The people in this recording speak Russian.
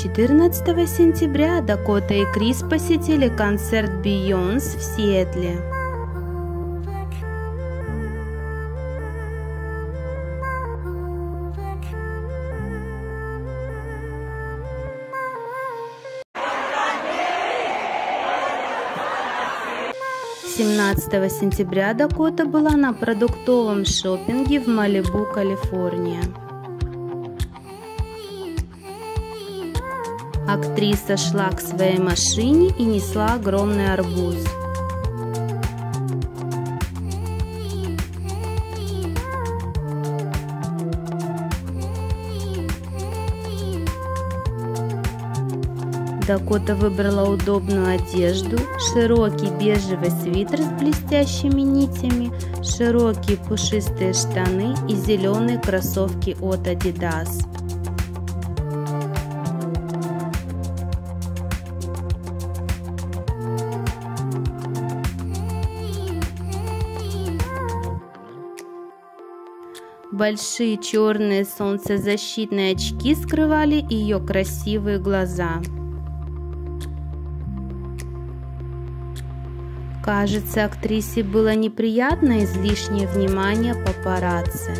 14 сентября Дакота и Крис посетили концерт Бейонс в Сиэтле. Семнадцатого сентября Дакота была на продуктовом шопинге в Малибу, Калифорния. Актриса шла к своей машине и несла огромный арбуз. Дакота выбрала удобную одежду, широкий бежевый свитер с блестящими нитями, широкие пушистые штаны и зеленые кроссовки от Adidas. Большие черные солнцезащитные очки скрывали ее красивые глаза. Кажется, актрисе было неприятно излишнее внимание папарацци.